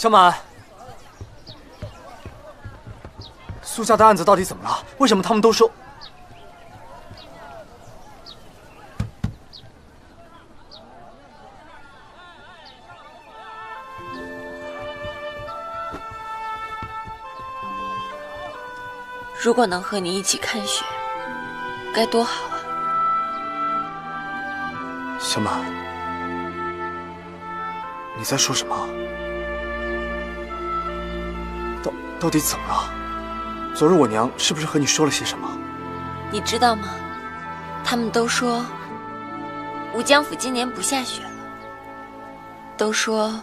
小满，苏家的案子到底怎么了？为什么他们都说？如果能和你一起看雪，该多好啊！小满，你在说什么？到底怎么了？昨日我娘是不是和你说了些什么？你知道吗？他们都说吴江府今年不下雪了，都说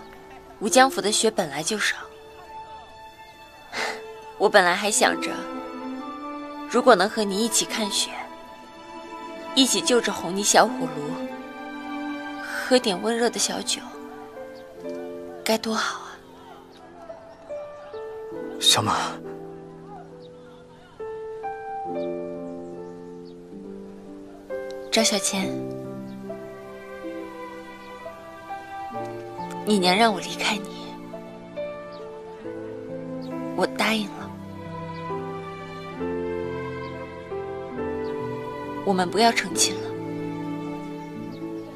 吴江府的雪本来就少。我本来还想着。如果能和你一起看雪，一起就着红泥小火炉，喝点温热的小酒，该多好！小满，赵小倩，你娘让我离开你，我答应了。我们不要成亲了，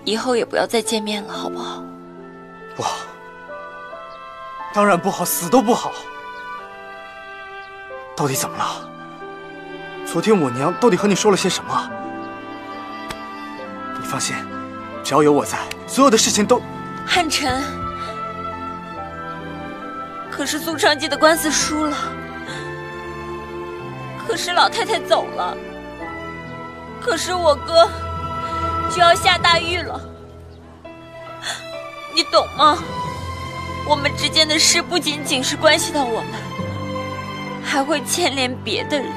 以后也不要再见面了，好不好？不好，当然不好，死都不好。到底怎么了？昨天我娘到底和你说了些什么？你放心，只要有我在，所有的事情都……汉晨，可是苏长记的官司输了，可是老太太走了。可是我哥就要下大狱了，你懂吗？我们之间的事不仅仅是关系到我们，还会牵连别的人。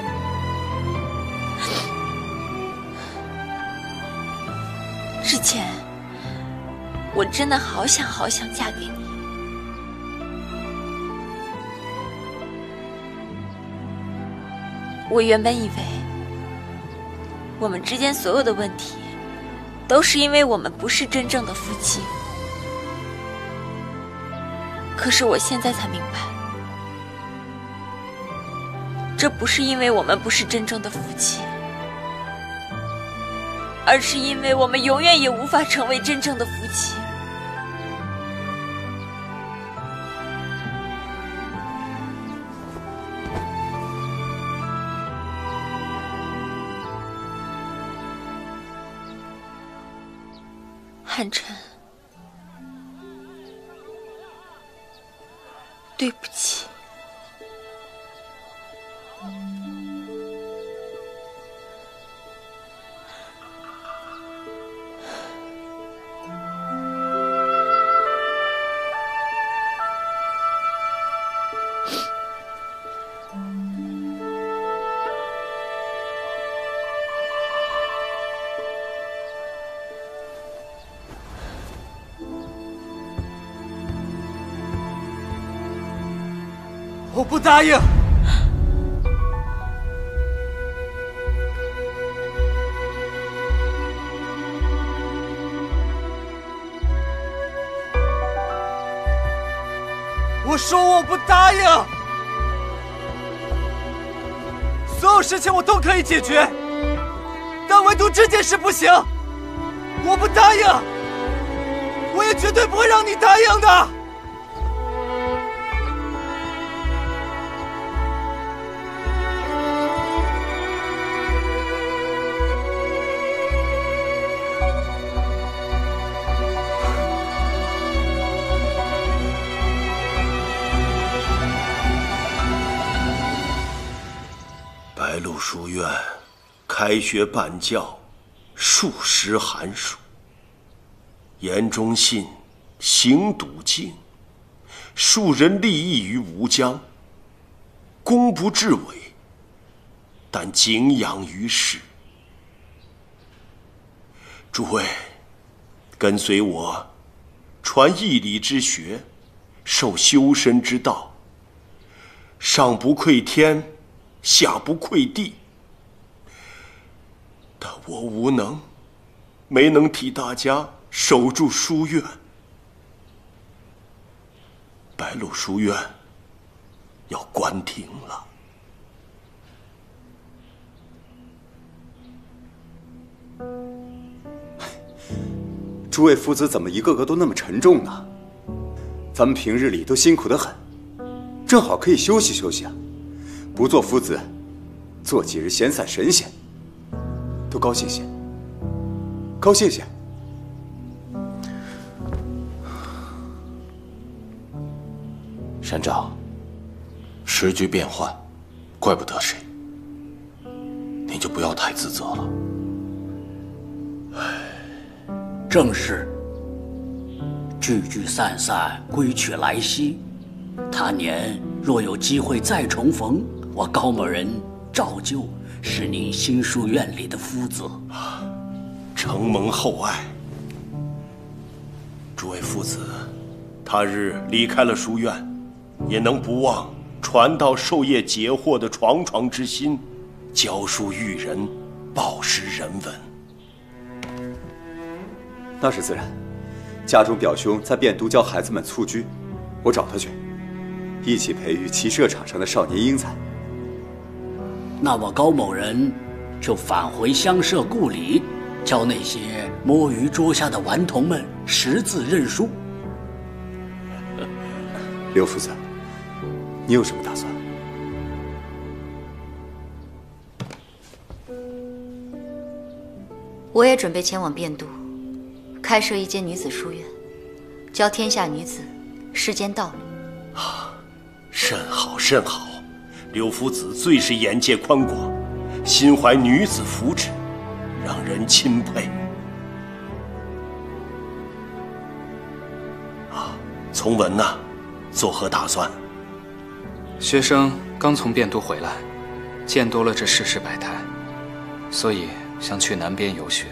之前我真的好想好想嫁给你，我原本以为。我们之间所有的问题，都是因为我们不是真正的夫妻。可是我现在才明白，这不是因为我们不是真正的夫妻，而是因为我们永远也无法成为真正的夫妻。汉晨，对不起。我不答应！我说我不答应！所有事情我都可以解决，但唯独这件事不行！我不答应！我也绝对不会让你答应的！书院开学办教数十寒暑，言忠信，行笃敬，庶人立意于吴江，功不至伟，但敬仰于世。诸位，跟随我，传义理之学，受修身之道，上不愧天，下不愧地。但我无能，没能替大家守住书院。白鹿书院要关停了。诸位父子怎么一个个都那么沉重呢？咱们平日里都辛苦得很，正好可以休息休息啊！不做夫子，做几日闲散神仙，都高兴些，高兴些。山长，时局变幻，怪不得谁，你就不要太自责了。正是。聚聚散散，归去来兮。他年若有机会再重逢，我高某人照旧是你新书院里的夫子。承蒙厚爱，诸位父子，他日离开了书院，也能不忘传道授业解惑的床床之心，教书育人，报时人文。那是自然。家中表兄在汴都教孩子们蹴鞠，我找他去，一起培育骑射场上的少年英才。那我高某人就返回乡社故里，教那些摸鱼桌下的顽童们识字认书。刘夫子，你有什么打算？我也准备前往汴都。开设一间女子书院，教天下女子世间道理。啊，甚好甚好！柳夫子最是眼界宽广，心怀女子福祉，让人钦佩。啊，从文呢，作何打算？学生刚从汴都回来，见多了这世事百态，所以想去南边游学。